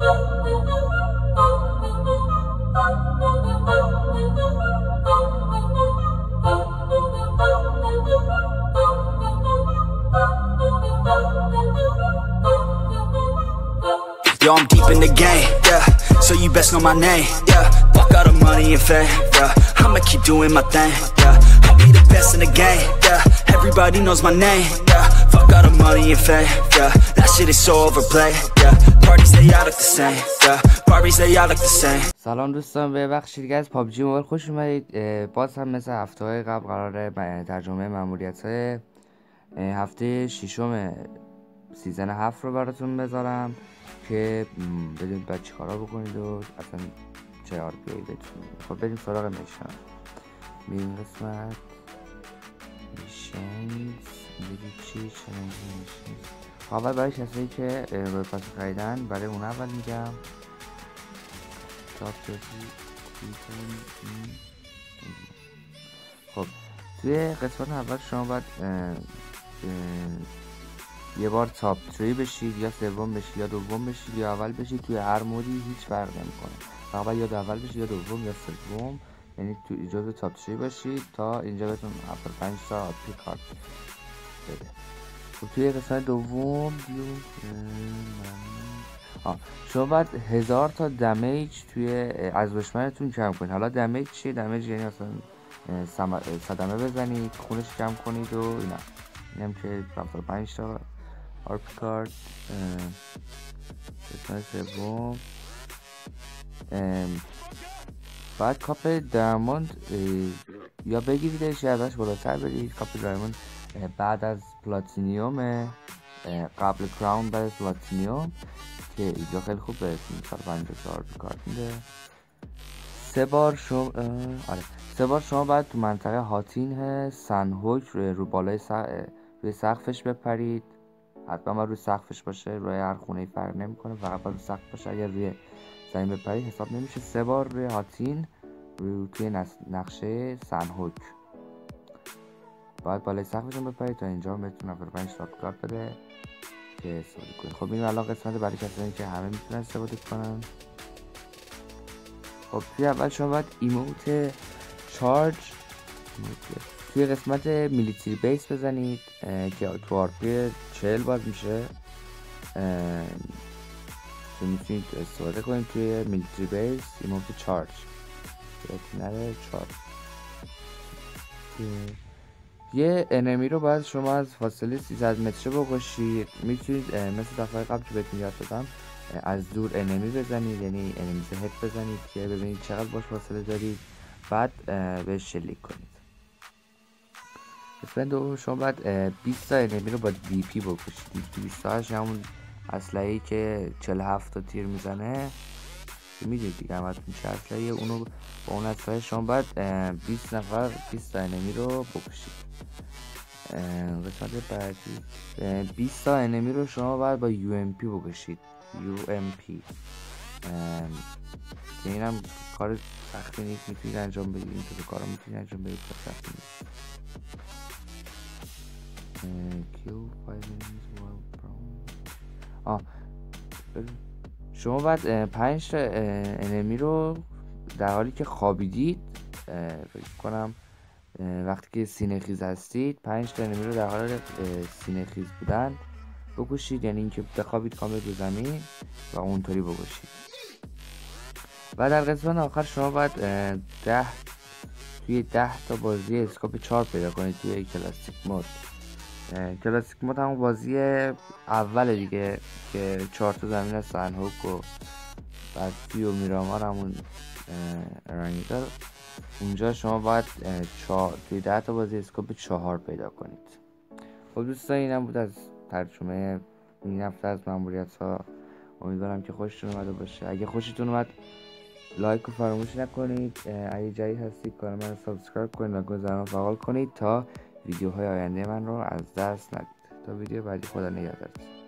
Yo, I'm deep in the game, yeah. So you best know my name, yeah. Fuck all the money and fame, yeah. I'ma keep doing my thing, yeah. I'll be the best in the game, yeah. Everybody knows my name, yeah. Fuck all the money and fame, yeah. That shit is so overplayed, yeah. سلام دوستان ببخشید دیگه از پابجی موبایل خوش اومدید. باز هم مثل هفته های قبل قراره ب- ترجمه مأموریت های هفته ششم season هفت رو براتون بذارم که بدونید باید چی کارا بکنید و اصلا چه آر بتونید. خب بریم سراغ mission. این قسمت. میشنز دیگه چی؟ چلنج میشنز خب اول برای کسایی که روی پاس خریدن برای اون اول میگم. خب توی قسمت اول شما باید یه بار تاپ تری بشید یا سوم بشید یا دوم بشید یا اول بشید. توی هر مودی هیچ فرق نمی‌کنه. فقط یا اول بشید یا دوم یا سوم. یعنی تو جزو top three باشید تا اینجا بهتون 75 تا RP card بده. توی قسمت دوم آه شما باید هزار تا damage توی از دشمنتون کم کنید. حالا damage چیه؟ damage یعنی اه، صدمه بزنید خونش کم کنید و اینا. این هم که 75 تا RP card. قسمت سوم. باید کاپ اه، یا بگیریدش یا ازش بالاتر برید کاپ اه، بعد از پلاتینیوم قبل کراون بعد پلاتینیوم که اینجا خیلی خوب بهتون 154 کارت میده سه بار شما آره. سه بار شما باید تو منطقه هاتین سنهوک روی رو بالای سق... روی سقفش بپرید. حتما باید روی سقفش باشه. روی هر خونه فرق نمی‌کنه. فقط باید روی سقف باشه. اگر روی زمین بپرید حساب نمیشه. سه بار روی هاتین روی توی نقشه سنهوک باید بالای سقفشون بپرید تا اینجا بهتون 95 شات کارت بده که استفاده کنید خب این الان قسمت برای کسانی که همه می‌تونن استفاده کنن. خب توی اول شما باید ایموت چارج توی قسمت military base بزنید که تو RP 40 باز میشه. که می‌تونید استفاده کنید توی military base emote charge نره charge یه enemy رو باید شما از فاصله 300 متره بکشید می‌تونید مثل دفعه قبل که بهتون یاد دادم از دور enemy بزنید یعنی enemy head بزنید که ببینید چقدر باش فاصله دارید. بعد بهش شلیک کنید. قسمت دوم شما باید اه، 20 تا enemy رو با DP بکشید D 28 همون اسلحه ای که 47 تا تیر می‌زنه. که می‌دونید دیگه همتون اسلحه اونو با اون اسلحه شما باید اه، 20 نفر 20 تا enemy رو بکشید. قسمت بعدی. اه، 20 تا enemy رو شما باید با UMP بکشید. UMP. که این هم کار سختی نیست. می‌تونید انجام بدید. این تو کارا می‌تونید انجام بدید. کار سختی نیست. kill five enemies while prone. شما اه، پنج تا enemy رو در حالی که خوابیدید فکر کنم وقتی که سینه خیز هستید پنج تا enemy رو در حال سینه خیز بودن بکشید. یعنی اینکه بخوابید کامل رو زمین و اونطوری بکشید. و در قسمت آخر شما باید ده توی ده تا بازی اسکوپ چهار پیدا کنید توی کلاسیک مود. کلاسیک مود همون بازی اول دیگه که چهار تا زمین از سنهوک و بستی و میرامار همون اه، رنگی دار اونجا شما باید توی ده تا بازی اسکوپ چهار پیدا کنید. خب دوستان اینم بود از ترجمه این هفته از مأموریت ها امیدوارم که خوشتون اومده باشه. اگه خوشتون اومد لایک و فراموش نکنید. اگه جدید هستید کانال من subscribe کنید و زنگ رو فعال کنید تا ویدیوهای آینده من رو از دست ندید. تا ویدیو بعدی خدا نگهدارتون.